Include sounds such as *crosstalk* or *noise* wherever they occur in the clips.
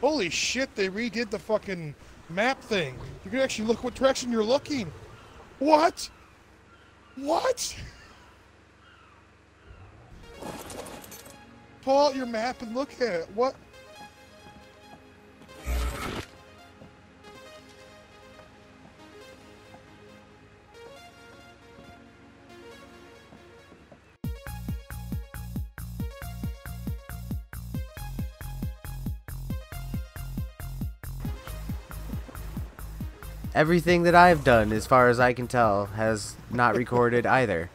Holy shit, they redid the fucking map thing. You can actually look what direction you're looking. What? What? Pull out your map and look at it. What? Everything that I've done, as far as I can tell, has not recorded either.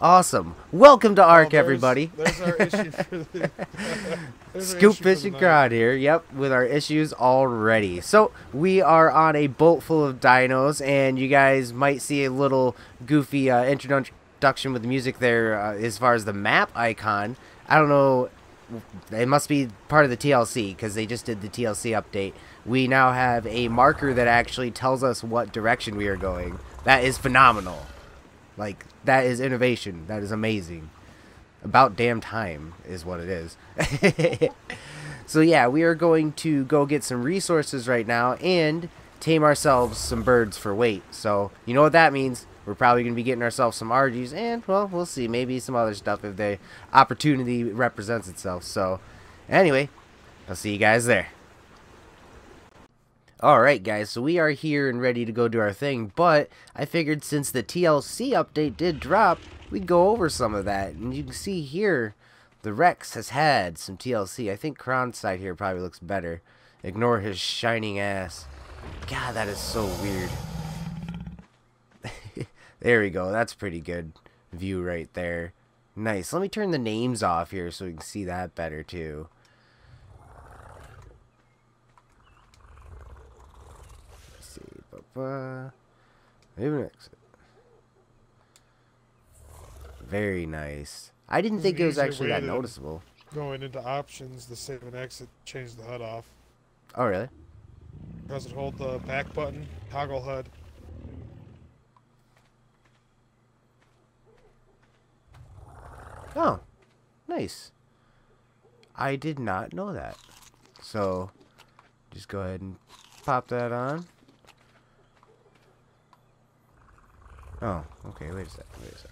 Awesome. Welcome to ARK, Oh, there's- everybody. There's our issue for the. *laughs* Scoop issue for Fish and. Crowd here, yep, with our issues already. So, we are on a boat full of dinos, and you guys might see a little goofy uh, introduction with the music there uh, as far as the map icon. I don't know, it must be part of the TLC, because they just did the TLC update. We now have a marker that actually tells us what direction we are going. That is phenomenal. Like, that is innovation. That is amazing. About damn time is what it is. *laughs* so yeah, we are going to go get some resources right now and tame ourselves some birds for weight. So you know what that means. We're probably going to be getting ourselves some Argies and, well, we'll see. Maybe some other stuff if the opportunity represents itself. So anyway, I'll see you guys there. Alright guys, so we are here and ready to go do our thing, but I figured since the TLC update did drop, we'd go over some of that. And you can see here, the Rex has had some TLC. I think Kron's side here probably looks better. Ignore his shining ass. God, that is so weird. *laughs* there we go, that's pretty good view right there. Nice. Let me turn the names off here so we can see that better too. Let's Ba-ba. Maybe exit. Very nice. I didn't think it was actually that noticeable. Going into options, the save and exit, change the HUD off. Oh, really? Press and hold the back button, toggle HUD. Oh, nice. I did not know that. So, just go ahead and pop that on. Oh, okay, wait a sec, wait a sec.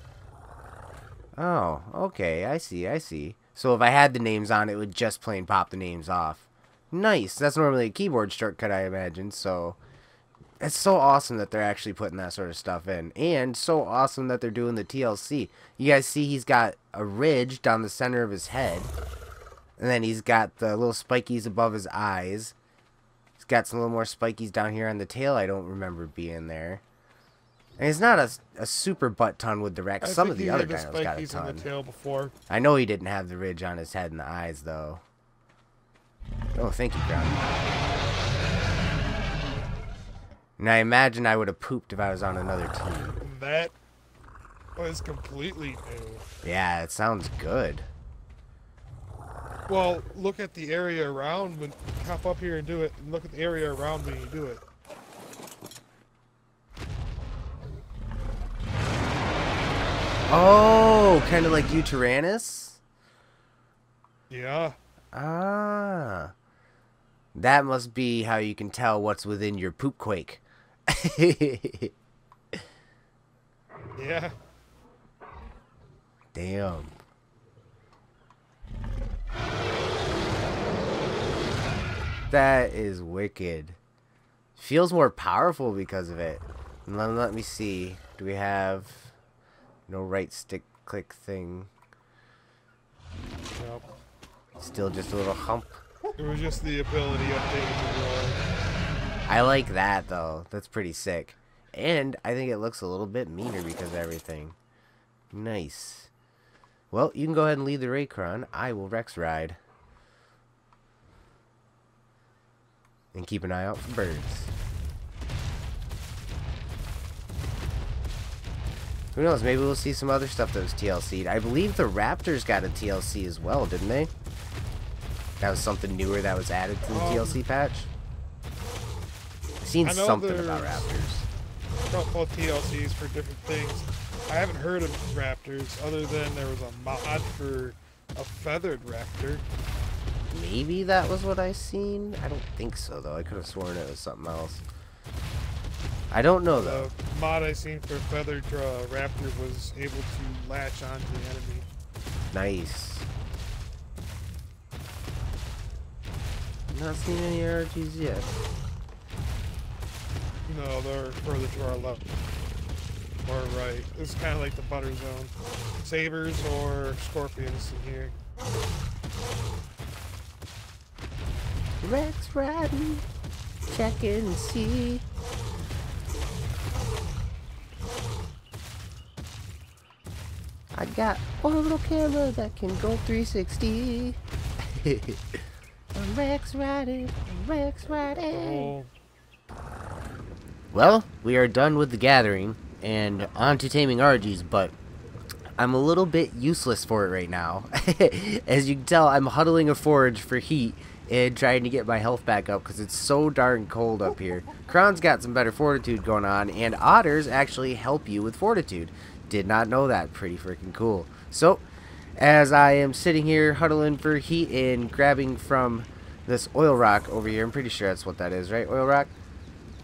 Oh, okay, I see, I see. So if I had the names on, it would just plain pop the names off. Nice, that's normally a keyboard shortcut, I imagine, so... It's so awesome that they're actually putting that sort of stuff in. And so awesome that they're doing the TLC. You guys see he's got a ridge down the center of his head. And then he's got the little spikies above his eyes. He's got some little more spikies down here on the tail I don't remember being there. And it's not a, a super butt ton with the Rex. I some of the other the dinos got a ton. the tail before. I know he didn't have the ridge on his head and the eyes, though. Oh, thank you, Kron. And I imagine I would have pooped if I was on another team. That was completely new. Yeah, it sounds good. Well, look at the area around when hop up here and do it, and look at the area around when you do it. Oh, kind of like you, Tyrannus? Yeah. Ah. That must be how you can tell what's within your poop quake. *laughs* Yeah. Damn. That is wicked. Feels more powerful because of it. Let, let me see. Do we have no right stick click thing? Still just a little hump. It was just the ability roll. I like that though. That's pretty sick. And I think it looks a little bit meaner because of everything. Nice. Well, you can go ahead and lead the Raycron. I will Rex ride. And keep an eye out for birds. Who knows? Maybe we'll see some other stuff that was TLC'd. I believe the Raptors got a TLC as well, didn't they? That was something newer that was added to the Um, TLC patch. I've seen something about Raptors. couple TLCs for different things. I haven't heard of Raptors other than there was a mod for a feathered raptor. maybe that was what I seen. I don't think so though. I could have sworn it was something else. I don't know though. The mod I seen for Feather uh, Raptor was able to latch onto the enemy. Nice. Not seen any Argies yet. No, they're further to our left. Or right. Is kind of like the butter zone. Sabers or scorpions in here. Rex riding, check and see. I got one little camera that can go 360. I'm *laughs* Rex riding, I'm Rex riding. Oh, Well, we are done with the gathering and on to taming Argies, but I'm a little bit useless for it right now. *laughs* As you can tell, I'm huddling a forage for heat and trying to get my health back up because it's so darn cold up here. Kron's got some better fortitude going on, and otters actually help you with fortitude. Did not know that. Pretty freaking cool. So, as I am sitting here huddling for heat and grabbing from this oil rock over here, I'm pretty sure that's what that is, right? Oil rock?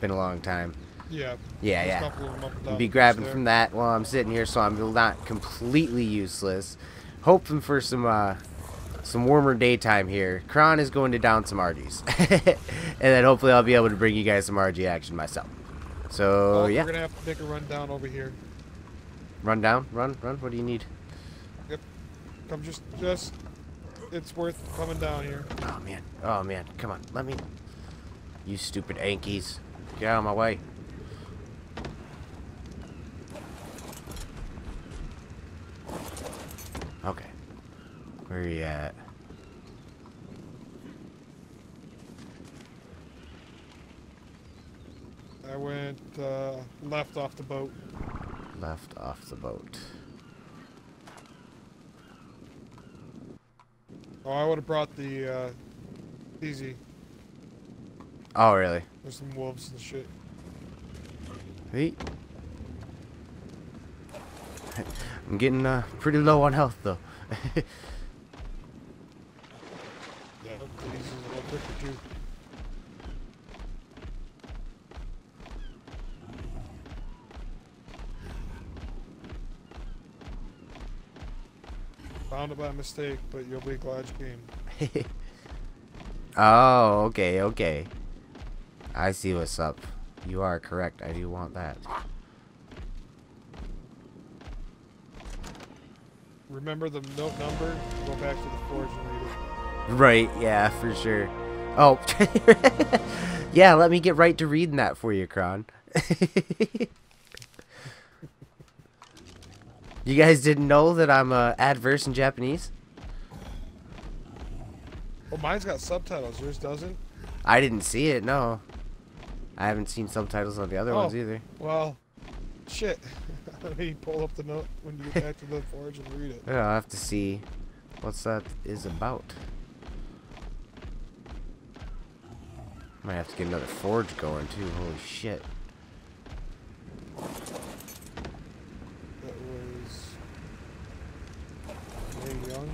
Been a long time. yeah. Yeah, yeah. couple of them up and down Be grabbing from that while I'm sitting here, so I'm not completely useless. Hoping for some uh, some warmer daytime here. Kron is going to down some Argies, *laughs* and then hopefully I'll be able to bring you guys some Argy action myself. So Oh, yeah, We're gonna have to take a run down over here. Run down, run, run. What do you need? Yep. Come just, just, it's worth coming down here. Oh man, oh man, come on, let me. You stupid Ankies, get out of my way. Okay, where are you at? I went uh, left off the boat. Left off the boat. Oh, I would have brought the uh, easy. Oh really? There's some wolves and shit. Hey. I'm getting uh, pretty low on health though. *laughs* Yeah, Found it by mistake, but you'll be glad you came. *laughs* oh, okay, okay. I see what's up. You are correct. I do want that. Remember the note number? Go back to the forge and read it. Right, yeah, for sure. Oh, *laughs* yeah, let me get right to reading that for you, Kron. *laughs* you guys didn't know that I'm uh, adverse in Japanese? Well, mine's got subtitles. Yours doesn't? I didn't see it, no. I haven't seen subtitles on the other ones Oh. either. Well, shit. *laughs* Let me pull up the note when you get back to the *laughs* forge and read it. Yeah, I'll have to see what's that is about. Might have to get another forge going too. Holy shit. That was Ray Young.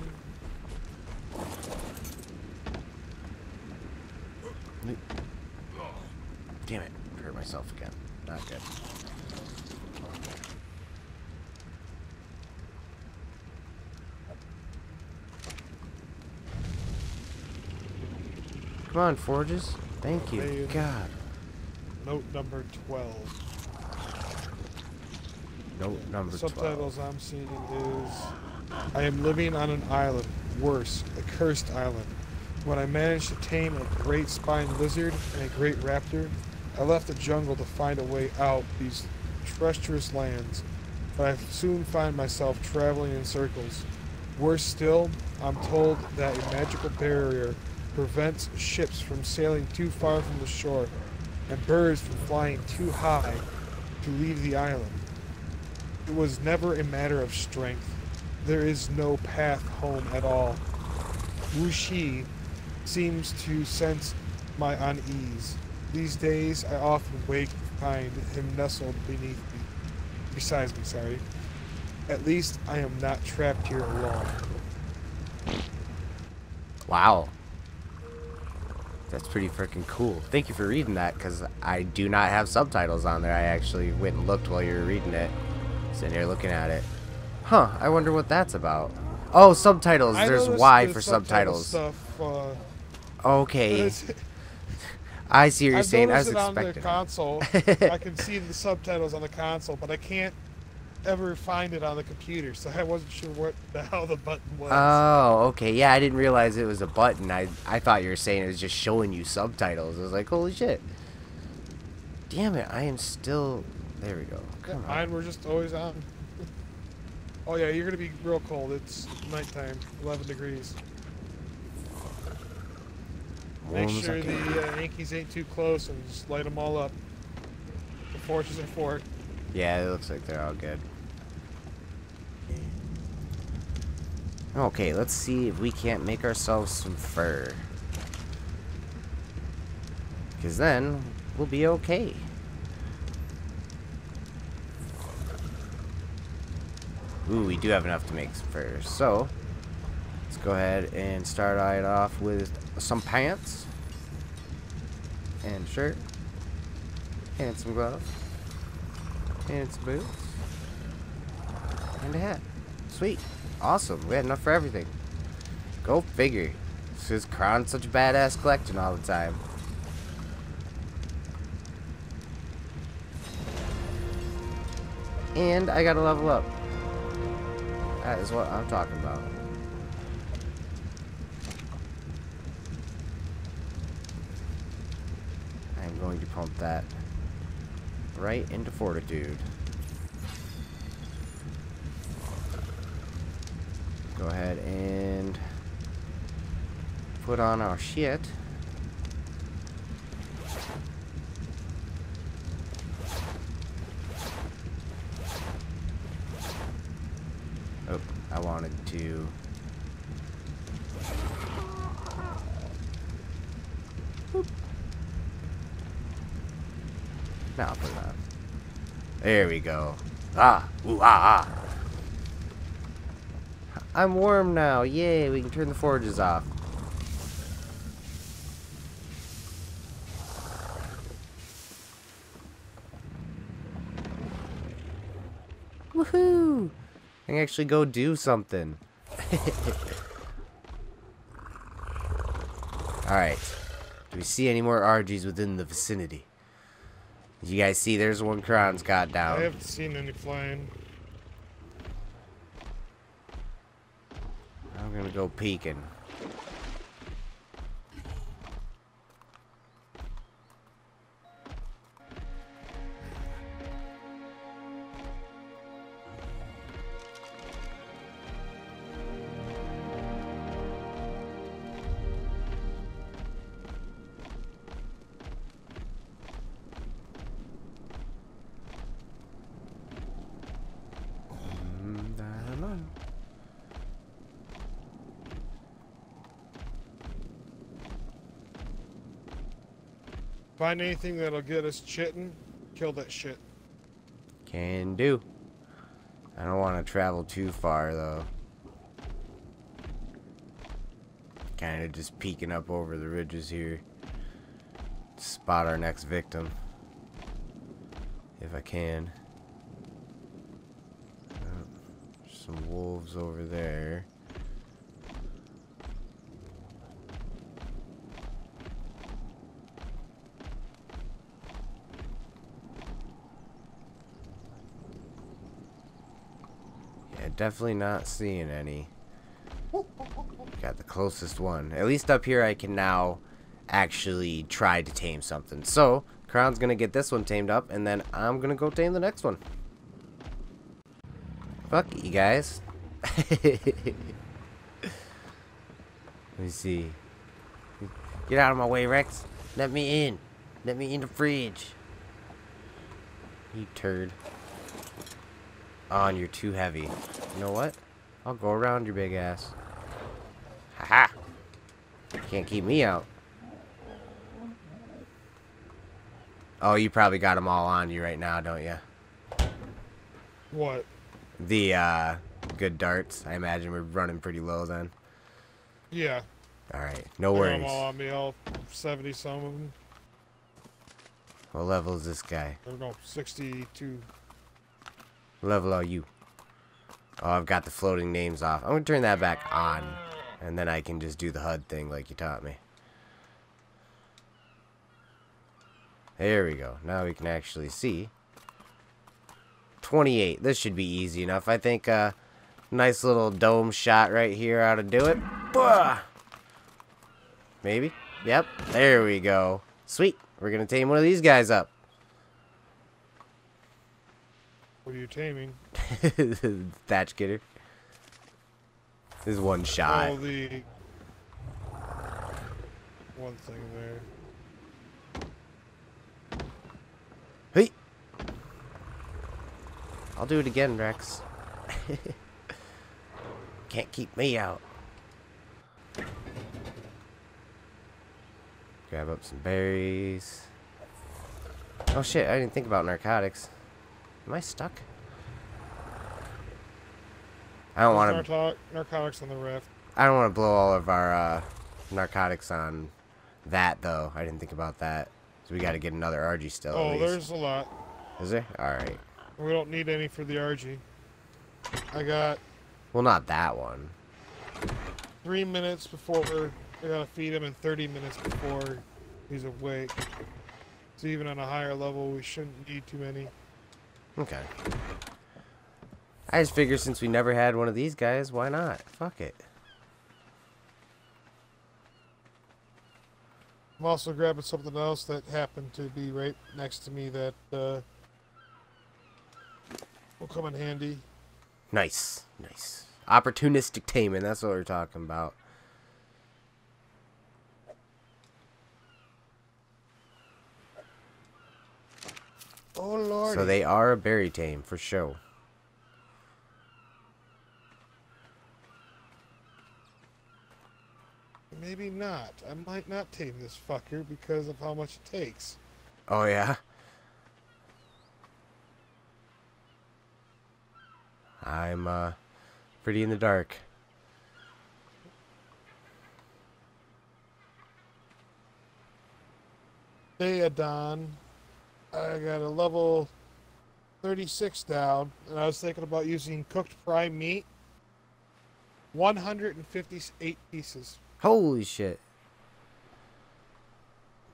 Damn it. Hurt myself again. Not good. Come on, forges. Thank you. Made. God. Note number 12. Note number the 12. subtitles I'm seeing is I am living on an island, worse, a cursed island. When I managed to tame a great spine lizard and a great raptor, I left the jungle to find a way out these treacherous lands, but I soon find myself traveling in circles. Worse still, I'm told that a magical barrier prevents ships from sailing too far from the shore and birds from flying too high to leave the island. It was never a matter of strength. There is no path home at all. Wu Shi seems to sense my unease. These days, I often wake to find him nestled beneath me. Besides me, sorry. At least I am not trapped here alone. Wow. That's pretty freaking cool. Thank you for reading that, because I do not have subtitles on there. I actually went and looked while you were reading it. Sitting here looking at it. Huh, I wonder what that's about. Oh, subtitles. I There's Y for subtitles. Stuff, uh, Okay. *laughs* I see what you're I've saying. I was it on the console. *laughs* I can see the subtitles on the console, but I can't ever find it on the computer, so I wasn't sure what the hell the button was. Oh, okay. Yeah, I didn't realize it was a button. I I thought you were saying it was just showing you subtitles. I was like, holy shit. Damn it, I am still. There we go. Yeah, Come on. mine were just always on. *laughs* Oh yeah, you're gonna be real cold. It's nighttime, 11 degrees. Make Warm as I sure the uh, Yankees ain't too close and just light them all up. The forces are for it. Yeah, it looks like they're all good. Okay, let's see if we can't make ourselves some fur. Because then we'll be okay. Ooh, we do have enough to make some fur. So, go ahead and start it off with some pants. And shirt. And some gloves. And some boots. And a hat. Sweet. Awesome. We had enough for everything. Go figure. This is Kron's such a badass collecting all the time. And I gotta level up. That is what I'm talking about. I'm Oh, going to pump that right into fortitude. Go ahead and put on our shit. Oh, I wanted to. Boop. Now I'll put it on. There we go. Ah, ooh, ah, ah. I'm warm now. Yay, we can turn the forges off. Woohoo! I can actually go do something. *laughs* Alright. Do we see any more Argies within the vicinity? As you guys see, there's one Kron's got down? I haven't seen any flying. I'm gonna go peeking. Find anything that'll get us chitting, kill that shit. Can do. I don't want to travel too far though. Kind of just peeking up over the ridges here. Spot our next victim. If I can. Uh, Some wolves over there. Definitely not seeing any. Got the closest one. At least up here I can now actually try to tame something. So, Kron's gonna get this one tamed up, and then I'm gonna go tame the next one. Fuck you guys. *laughs* Let me see. Get out of my way, Rex. Let me in. Let me in the fridge. You turd. On, you're too heavy. You know what? I'll go around your big ass. Haha. Can't keep me out. Oh, you probably got them all on you right now, don't you? What? The, uh, good darts. I imagine we're running pretty low then. Yeah. Alright, no I worries. all on me, all 70 some of them. What level is this guy? Or no, 62. Level are you? Oh, I've got the floating names off. I'm gonna turn that back on. And then I can just do the HUD thing like you taught me. There we go. Now we can actually see. 28. This should be easy enough. I think uh nice little dome shot right here ought to do it. Bah! Maybe? Yep. There we go. Sweet. We're going to tame one of these guys up. What are you taming? *laughs* Thatch getter. This is one shot. Oh, the one thing there. Hey. I'll do it again, Rex. *laughs* Can't keep me out. Grab up some berries. Oh shit, I didn't think about narcotics. Am I stuck? I don't want to. Narco- narcotics on the raft. I don't want to blow all of our uh, narcotics on that though. I didn't think about that. So we got to get another Argy still. Oh, there's a lot. Is there? All right. We don't need any for the Argy. I got Well, not that one. three minutes before we're. I gotta feed him, and 30 minutes before he's awake. So even on a higher level, we shouldn't need too many. Okay. I just figure since we never had one of these guys, why not? Fuck it. I'm also grabbing something else that happened to be right next to me that uh, will come in handy. Nice. Nice. Opportunistic taming, that's what we're talking about. Oh lord! So they are a berry tame, for sure. Maybe not. I might not tame this fucker because of how much it takes. Oh, yeah? I'm, uh, pretty in the dark. Daeodon. I got a level 36 down, and I was thinking about using cooked prime meat. 158 pieces. Holy shit.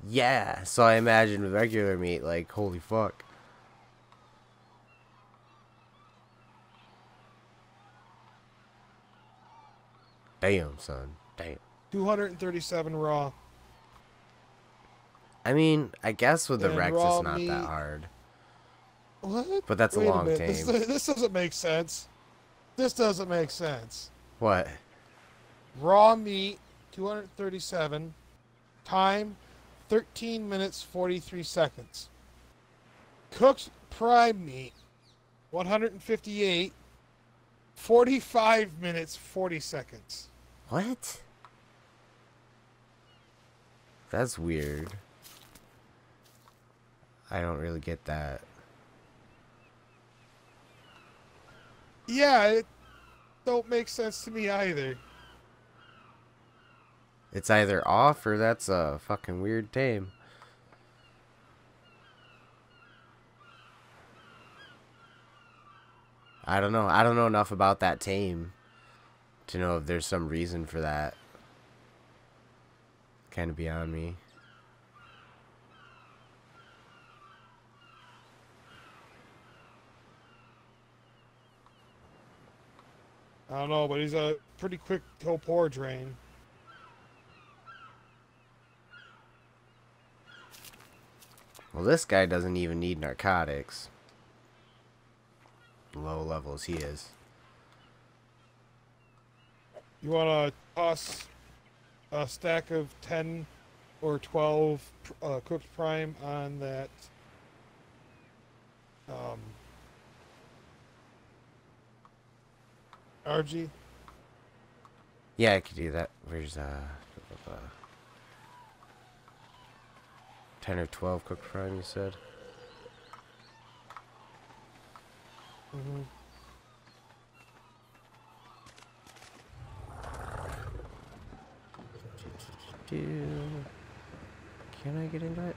Yeah, so I imagine with regular meat, like, holy fuck. Damn, son. Damn. 237 raw. I mean, I guess with the And Rex, it's not meat. that hard. What? But that's a Wait long minute. This, this doesn't make sense. This doesn't make sense. What? Raw meat, 237. Time, 13 minutes 43 seconds. Cooked prime meat, 158. 45 minutes 40 seconds. What? That's weird. I don't really get that. Yeah, it don't make sense to me either. It's either off or that's a fucking weird tame. I don't know. I don't know enough about that tame to know if there's some reason for that. Kind of beyond me. I don't know, but he's a pretty quick kill pour drain. Well, this guy doesn't even need narcotics. Low levels he is. You want to toss a stack of 10 or 12 uh, cooked prime on that um, Argy? Yeah, I could do that. Where's, uh, blah, blah, blah. 10 or 12 cook prime, you said? Mm -hmm. Can I get into it?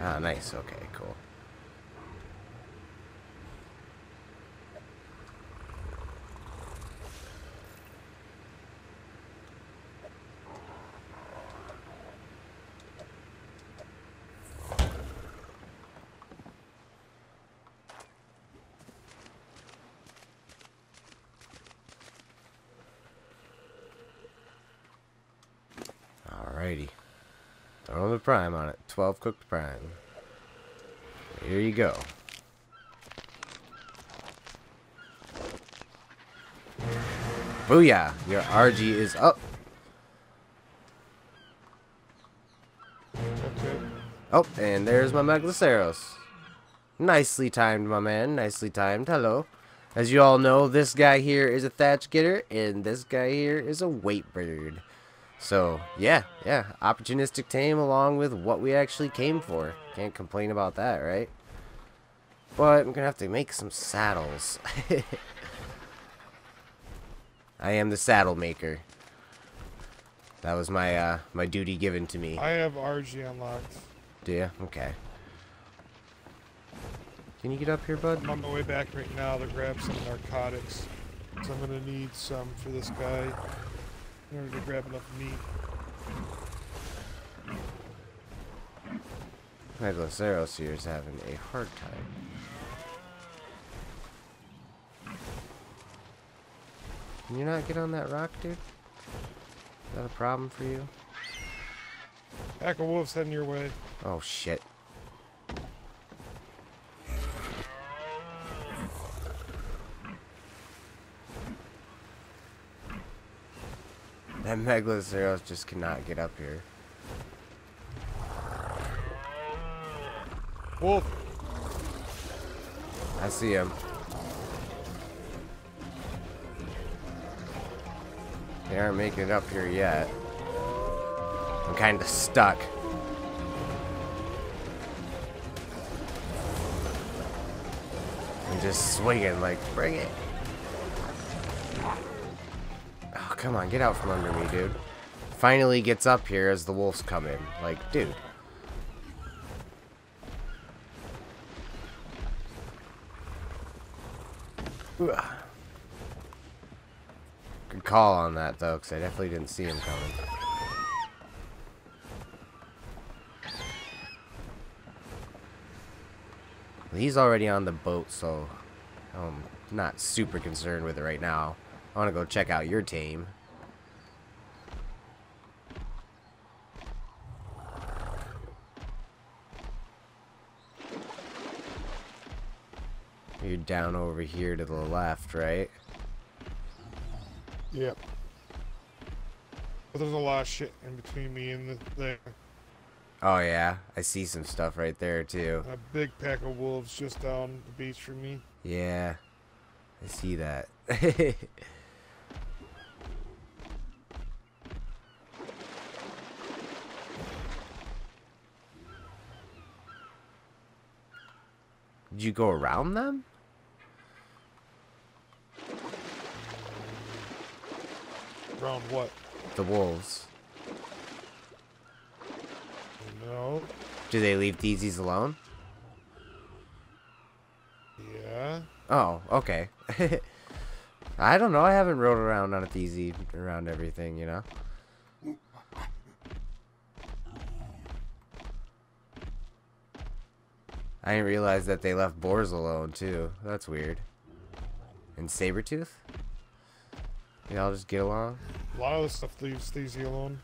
Ah, nice. Okay, cool. The prime on it. 12 cooked prime. Here you go. Booyah! Your Argy is up. Okay. Oh, and there's my Megaloceros. Nicely timed, my man. Nicely timed. Hello. As you all know, this guy here is a thatch getter, and this guy here is a weight bird. So, yeah, yeah. Opportunistic tame along with what we actually came for. Can't complain about that, right? But I'm going to have to make some saddles. *laughs* I am the saddle maker. That was my uh, my duty given to me. I have Argy unlocked. Do you? Okay. Can you get up here, bud? I'm on my way back right now to grab some narcotics. So I'm gonna need some for this guy in order to grab enough meat. Megaloceros here is having a hard time. Can you not get on that rock, dude? Is that a problem for you? Pack of wolves heading your way. Oh, shit. That Megaloceros just cannot get up here. Wolf! I see him. They aren't making it up here yet. I'm kind of stuck. I'm just swinging like, bring it. Come on, get out from under me, dude. Finally gets up here as the wolves come in. Like, dude. Good call on that, though, because I definitely didn't see him coming. He's already on the boat, so I'm not super concerned with it right now. I want to go check out your team. You're down over here to the left, right? Yep. But there's a lot of shit in between me and the, there. Oh yeah, I see some stuff right there too. A big pack of wolves just down the beach from me. Yeah, I see that. *laughs* you go around them? Around what? The wolves. No. Do they leave Deezies alone? Yeah. Oh, okay. *laughs* I don't know. I haven't rode around on a Deezy around everything, you know? I didn't realize that they left boars alone, too. That's weird. And Sabretooth? They all just get along? A lot of the stuff leaves Steezy alone.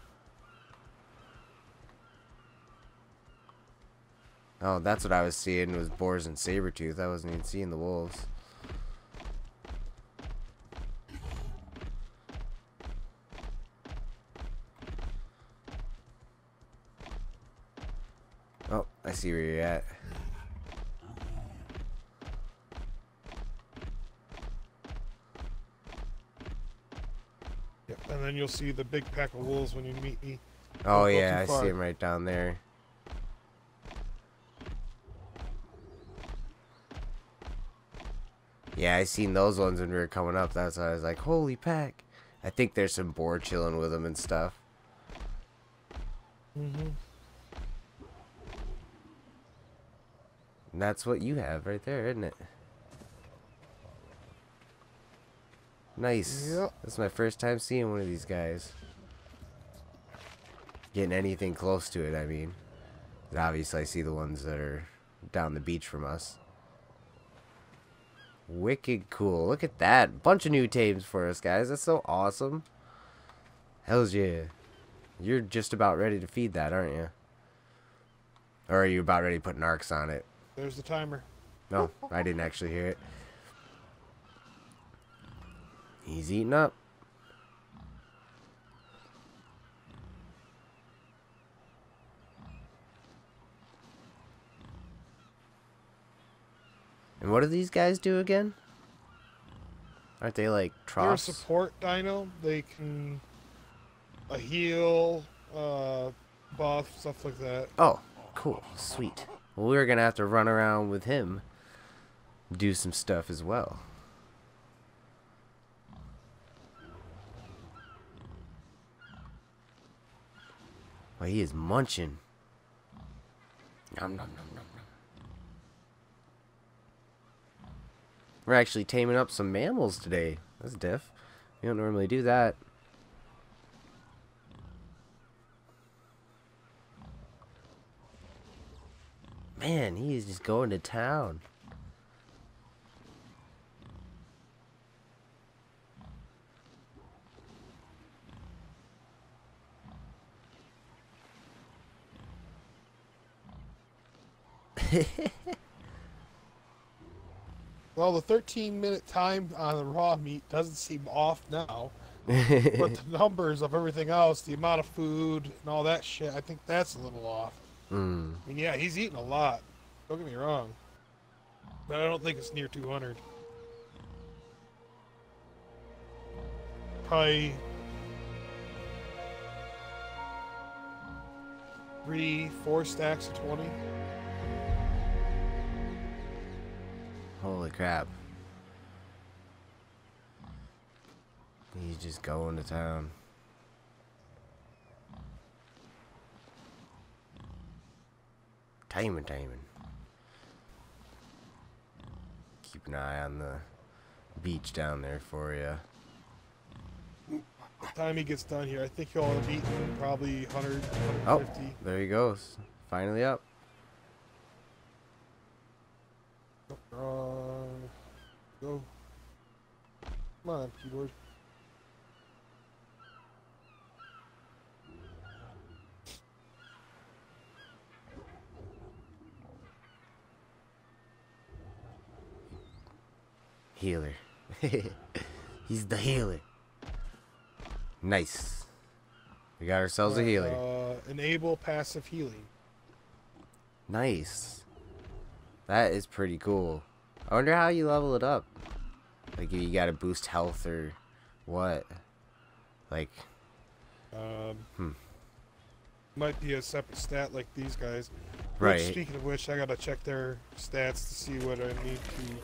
Oh, that's what I was seeing was boars and Sabretooth. I wasn't even seeing the wolves. Oh, I see where you're at. Yep. And then you'll see the big pack of wolves when you meet me. Oh go yeah, I far. see him right down there. Yeah, I seen those ones when we were coming up. That's why I was like, holy pack. I think there's some boar chilling with them and stuff. Mm-hmm. And that's what you have right there, isn't it? Nice. Yep. That's my first time seeing one of these guys. Getting anything close to it, I mean. Obviously, I see the ones that are down the beach from us. Wicked cool. Look at that. Bunch of new tames for us, guys. That's so awesome. Hells yeah. You're just about ready to feed that, aren't you? Or are you about ready to put narcs on it? There's the timer. No, I didn't actually hear it. He's eating up. And what do these guys do again? Aren't they like They're a support dino. They can a heal, uh, buff, stuff like that. Oh, cool. Sweet. Well, we're going to have to run around with him. Do some stuff as well. Well, he is munching. Nom, nom, nom, nom, nom. We're actually taming up some mammals today. That's diff. We don't normally do that. Man, he is just going to town. *laughs* Well, the 13 minute time on the raw meat doesn't seem off now. *laughs* but the numbers of everything else, the amount of food and all that shit, I think that's a little off. mm. I mean, yeah, he's eating a lot. Don't get me wrong. But I don't think it's near 200. Probably three, four stacks of 20. Holy crap. He's just going to town. Timing, timing. Keep an eye on the beach down there for you. By the time he gets done here, I think he'll have eaten probably 100, Oh, 150. there he goes. Finally up. Uh, go. Healer. *laughs* He's the healer. Nice. We got ourselves a healer. Uh, enable passive healing. Nice. That is pretty cool. I wonder how you level it up. Like you gotta boost health or what. Like Um, Hmm. Might be a separate stat like these guys. Which, Right. speaking of which, I gotta check their stats to see what I need to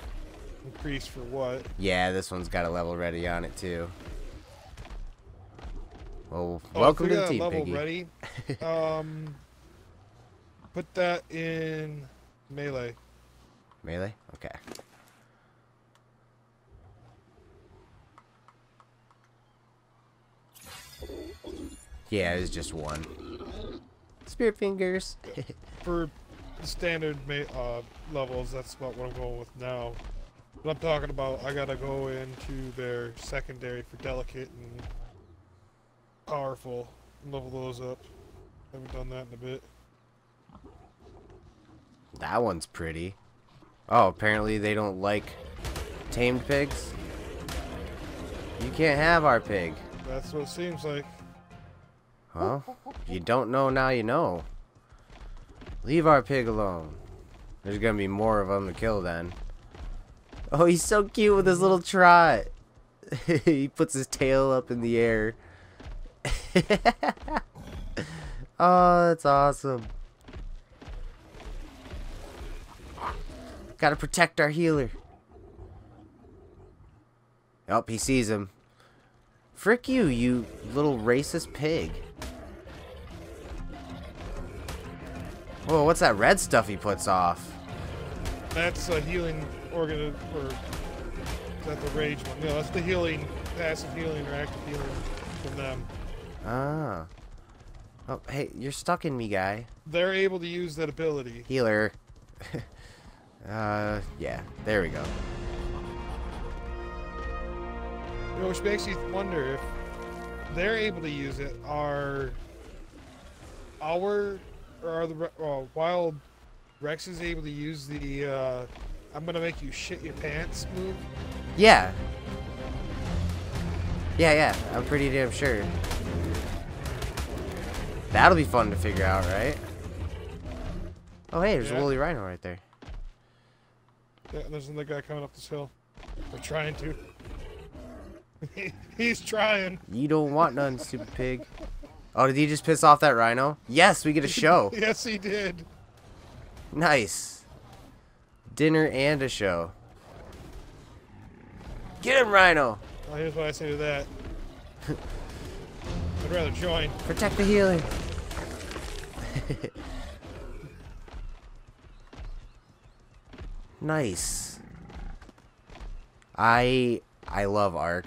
increase for what. yeah, this one's got a level ready on it too. Well, Oh, welcome to the team, level Piggy. ready. *laughs* um, put that in melee. Melee? Okay. Yeah, it was just one. Spirit fingers. *laughs* For standard uh, levels, that's about what I'm going with now. But I'm talking about, I gotta go into their secondary for delicate and powerful, level those up. Haven't done that in a bit. that one's pretty. Oh, apparently they don't like tamed pigs. You can't have our pig. That's what it seems like. Well, if you don't know now you know. Leave our pig alone. There's gonna be more of them to kill then. Oh, he's so cute with his little trot. *laughs* he puts his tail up in the air. *laughs* oh, that's awesome. Gotta protect our healer. Oh, he sees him. Frick you, you little racist pig. Whoa, what's that red stuff he puts off? That's a healing organ or is that the rage one? No, that's the healing, passive healing or active healing from them. Ah. Oh, hey, you're stuck in me, guy. They're able to use that ability. Healer. *laughs* uh, yeah. There we go. You know, which makes you wonder if they're able to use it. Are our or are the uh, wild Rexes able to use the uh, "I'm gonna make you shit your pants" move? Yeah. Yeah, yeah. I'm pretty damn sure. That'll be fun to figure out, right? Oh, hey, there's Yeah. a woolly rhino right there. Yeah, there's another guy coming up this hill. They're trying to. *laughs* He's trying. You don't want none, stupid pig. *laughs* Oh, did he just piss off that rhino? Yes, we get a *laughs* show. Yes, he did. Nice. Dinner and a show. Get him, rhino. Well, here's what I say to that. I'd rather join. Protect the healer. *laughs* nice. I I love Ark.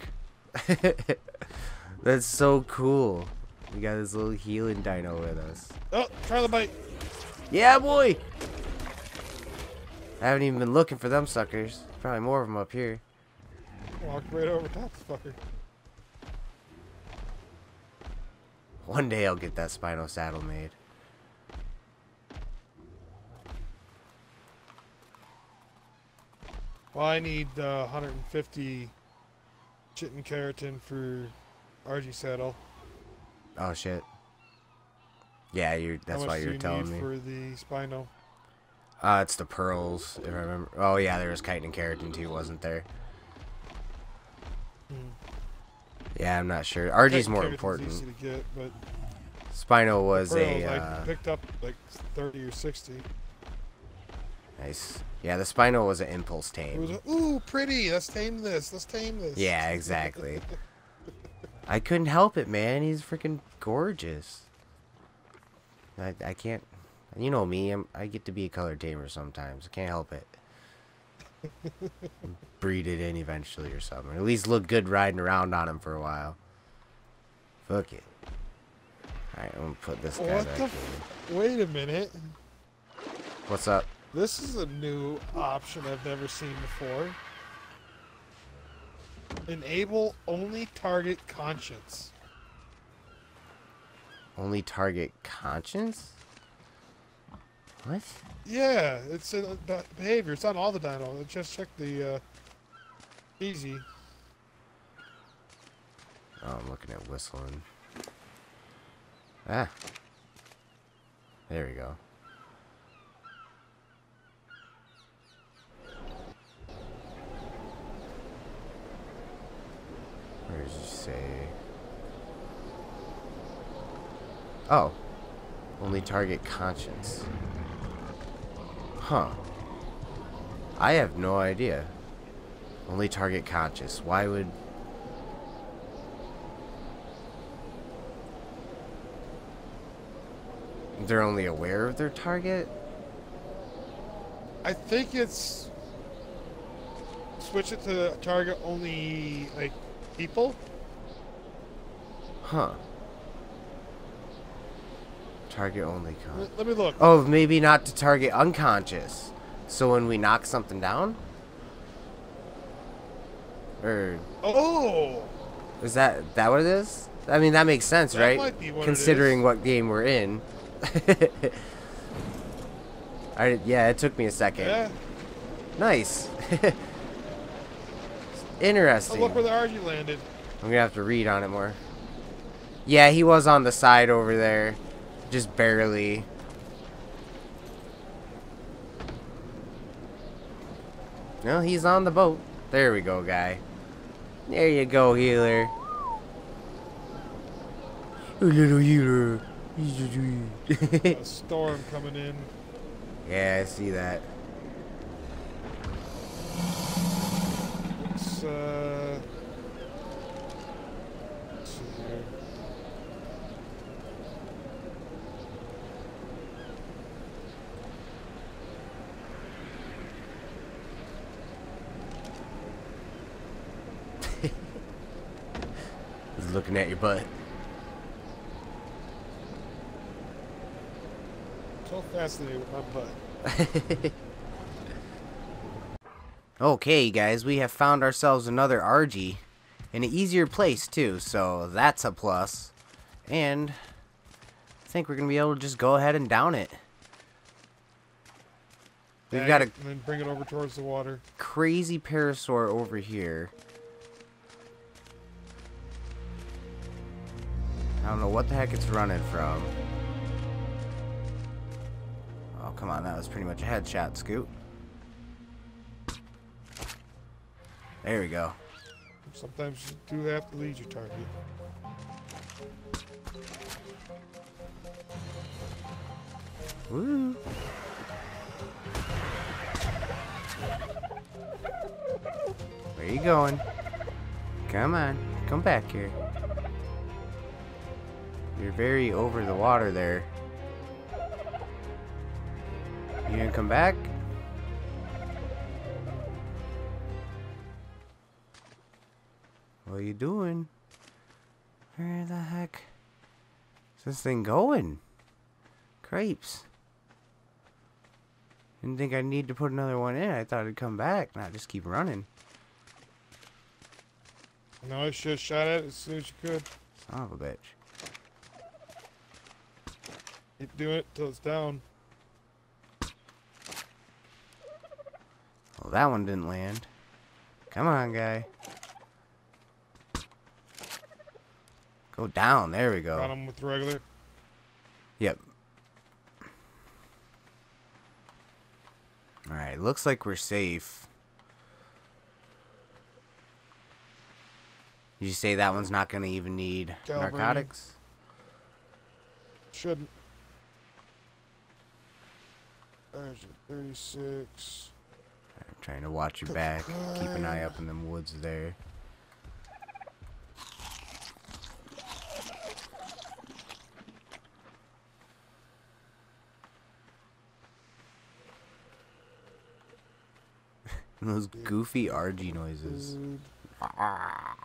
*laughs* That's so cool. We got this little healing dino with us. Oh, try the bite. Yeah, boy. I haven't even been looking for them suckers. Probably more of them up here. Walked right over top fucker. One day I'll get that Spino saddle made. Well, I need uh, 150 chitin keratin for Argy saddle. Oh shit. Yeah, you're. That's why you're you telling me. for the Spino? Uh, it's the pearls, if I remember. Oh yeah, there was chitin and keratin too, wasn't there? Hmm. Yeah, I'm not sure. Argy's more important. Easy to get, but Spino was pearls a I uh, picked up like 30 or 60. nice. Yeah, the Spino was an impulse It was tame. a, ooh pretty. Let's tame this. Let's tame this. Yeah, *laughs* exactly. I couldn't help it, man. He's freaking gorgeous. I I can't. You know me. I'm, I get to be a color tamer sometimes. I can't help it. *laughs* Breed it in eventually or something. At least look good riding around on him for a while. Fuck it. Alright, I'm gonna put this guy What back in. Wait a minute. What's up? This is a new option I've never seen before. Enable only target conscience. Only target conscience? What? Yeah, it's a uh, behavior. It's on all the dino. Just check the uh, easy. Oh, I'm looking at whistling. Ah. There we go. Say? Oh. Only target conscience. Huh. I have no idea. Only target conscious. Why would they're only aware of their target? I think it's switch it to target only like people. Huh. Target only con. Let, me look. Oh, maybe not to target unconscious. So when we knock something down? Or Oh, is that that what it is? I mean that makes sense, That right? what Considering what game we're in. *laughs* I yeah, it took me a second. yeah. Nice. Oh, *laughs* Interesting. look where the Argy landed. I'm gonna have to read on it more. Yeah, he was on the side over there. Just barely. No, he's on the boat. There we go, guy. There you go, healer. A little healer. *laughs* A storm coming in. yeah, I see that. It's uh. let's see here. Looking at your butt. So fascinated with my butt. *laughs* okay, guys, we have found ourselves another Argy. In an easier place, too, so that's a plus. And I think we're going to be able to just go ahead and down it. We've got a and then bring it over towards the water. crazy parasaur over here. I don't know what the heck it's running from. Oh, come on. That was pretty much a headshot, Scoot. There we go. Sometimes you do have to lead your target. Woo. Where you going? Come on. Come back here. You're very over the water there. You gonna come back? What are you doing? Where the heck is this thing going? Crepes. Didn't think I'd need to put another one in. I thought it'd come back, not just keep running. No, I should have shot at it as soon as you could. Son of a bitch. Keep doing it till it's down. Well, that one didn't land. Come on, guy. Go down. There we go. Got go. him with regular. Yep. Alright, looks like we're safe. Did you say that one's not going to even need Calibrating. narcotics? Shouldn't. There's 36. I'm trying to watch your back. Keep an eye up in them woods there. *laughs* Those goofy Argy noises. Ah.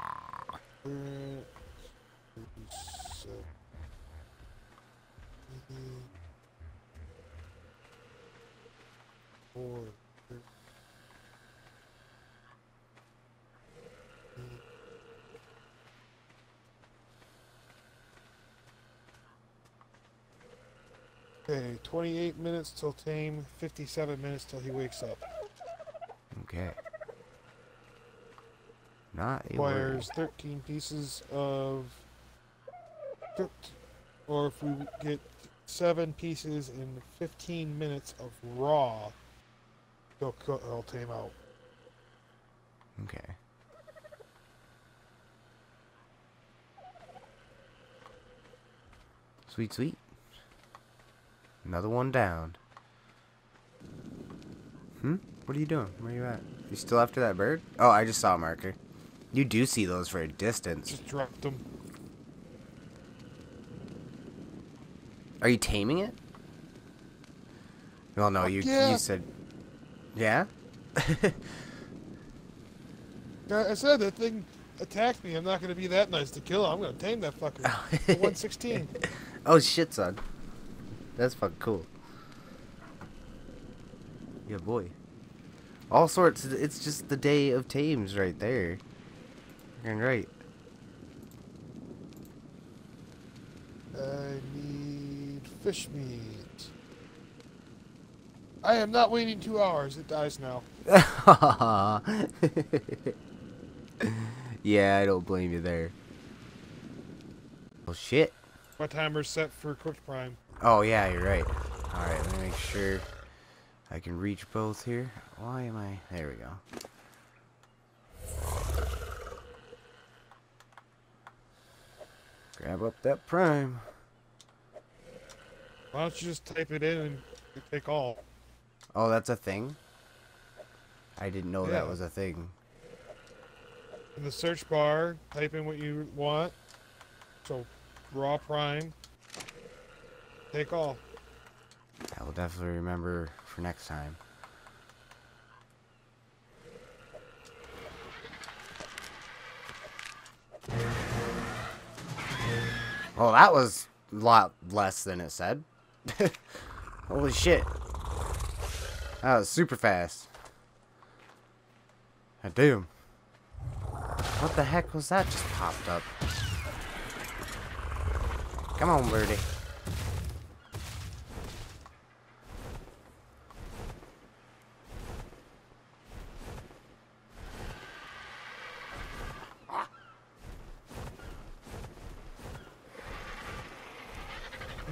Food. 37. Four. Okay, 28 minutes till tame, 57 minutes till he wakes up. Okay. Not requires 13 pieces of cooked, or if we get seven pieces in 15 minutes of raw, they'll, cook, they'll tame out. Okay. Sweet, sweet. Another one down. Hmm? What are you doing? Where are you at? You still after that bird? Oh, I just saw a marker. You do see those for a distance. Just dropped them. Are you taming it? Well, no, Fuck you yeah. you said, yeah. *laughs* I said that thing attacked me. I'm not going to be that nice to kill it. I'm going to tame that fucker. *laughs* 116. oh shit, son. That's fucking cool. Yeah, boy. All sorts. It's just the day of tames right there. You're right. I need fish meat. I am not waiting two hours. It dies now. *laughs* yeah, I don't blame you there. Well, shit. My timer's set for cooked prime. Oh, yeah, you're right. Alright, let me make sure I can reach both here. Why am I... There we go. Grab up that prime. Why don't you just type it in and take all? Oh, that's a thing? I didn't know that was a thing. In the search bar, type in what you want. So, raw prime. Take all. I will definitely remember for next time. Oh, that was a lot less than it said. *laughs* Holy shit. That was super fast. I do. What the heck was that just popped up? Come on, birdie.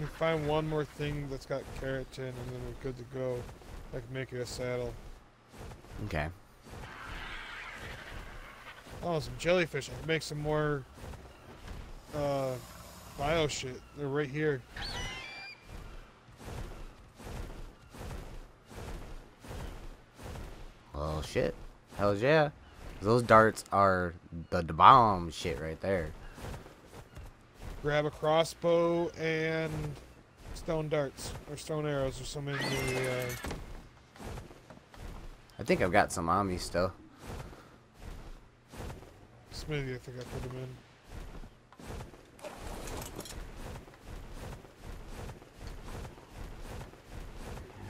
We find one more thing that's got keratin, and then we're good to go. Like making a saddle. Okay. Oh, some jellyfish. I can make some more uh, bio shit. They're right here. Well, shit. Hell yeah. Those darts are the, the bomb shit right there. Grab a crossbow and stone darts or stone arrows or something. in the. Uh, I think I've got some on me still. Smithy, I think I put them in.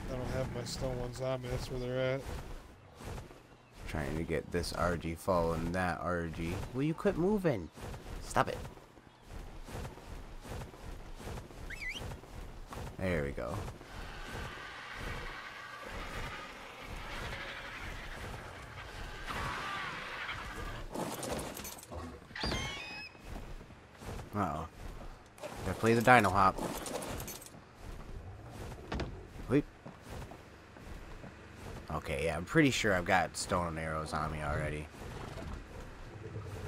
I don't have my stone ones on me. That's where they're at. Trying to get this Argy following that Argy. Will you quit moving? Stop it. There we go. Uh oh. Gotta play the dino hop. Wait. Okay, yeah, I'm pretty sure I've got stone and arrows on me already.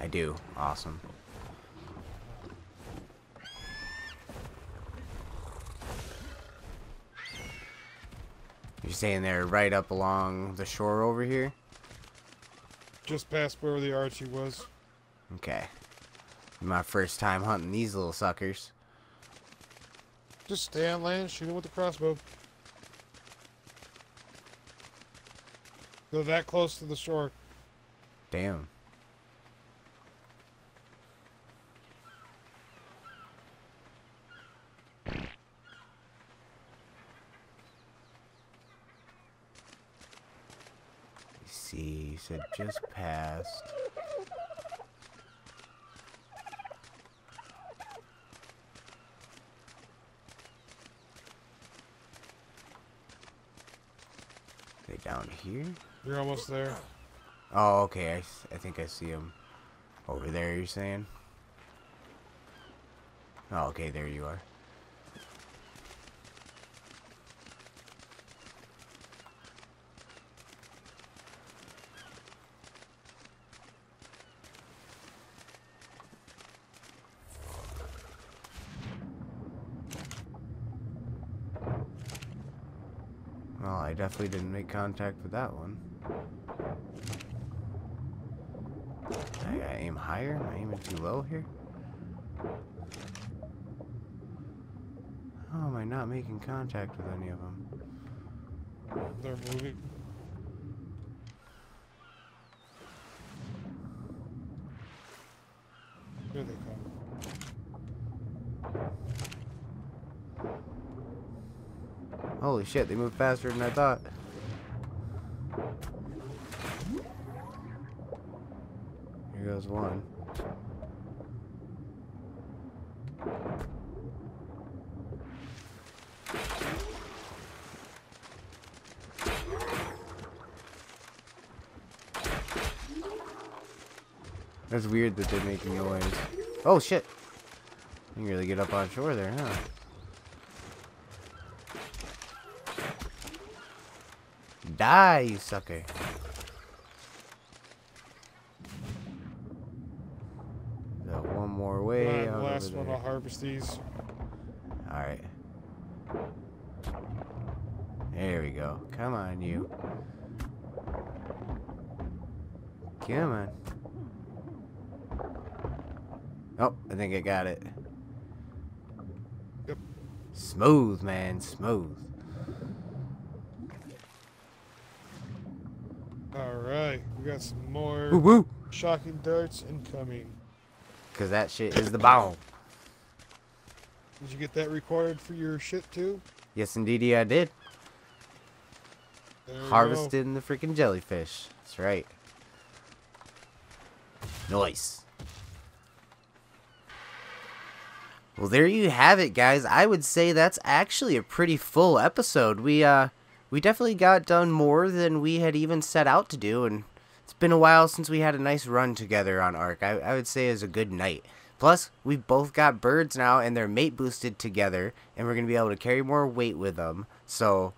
I do. Awesome. You're saying they're right up along the shore over here? Just past where the Archie was. Okay. My first time hunting these little suckers. Just stay on land, shoot him with the crossbow. Go that close to the shore. Damn. See, you said just past. They down here? You're almost there. Oh, okay. I, I think I see him over there. You're saying? Oh, okay. There you are. I definitely didn't make contact with that one. I gotta aim higher? Am I aiming too low here? How am I not making contact with any of them? They're moving. Here they come. Holy shit, they move faster than I thought. Here goes one. That's weird that they're making noise. Oh shit! You can really get up on shore there, huh? Die, you sucker. Got one more way. Come on, out the last one. I'll harvest these. Alright. There we go. Come on, you. Come on. Oh, I think I got it. Yep. Smooth, man. Smooth. Alright, we got some more Woo woo. shocking darts incoming. Because that shit is the bomb. Did you get that recorded for your shit too? Yes, indeedy, I did. There you go. Harvesting the freaking jellyfish. That's right. Nice. Well, there you have it, guys. I would say that's actually a pretty full episode. We uh, we definitely got done more than we had even set out to do, and it's been a while since we had a nice run together on Ark. I, I would say is a good night. Plus, we've both got birds now, and they're mate boosted together, and we're gonna be able to carry more weight with them. So,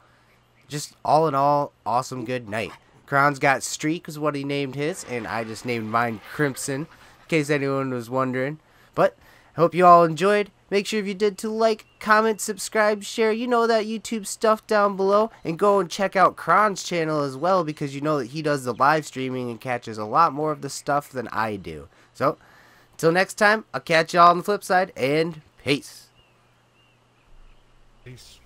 just all in all, awesome good night. Kron's got Streak is what he named his, and I just named mine Crimson, in case anyone was wondering. But Hope you all enjoyed. Make sure if you did to like, comment, subscribe, share, you know that YouTube stuff down below, and go and check out Kron's channel as well because you know that he does the live streaming and catches a lot more of the stuff than I do. So, until next time, I'll catch y'all on the flip side, and peace. Peace.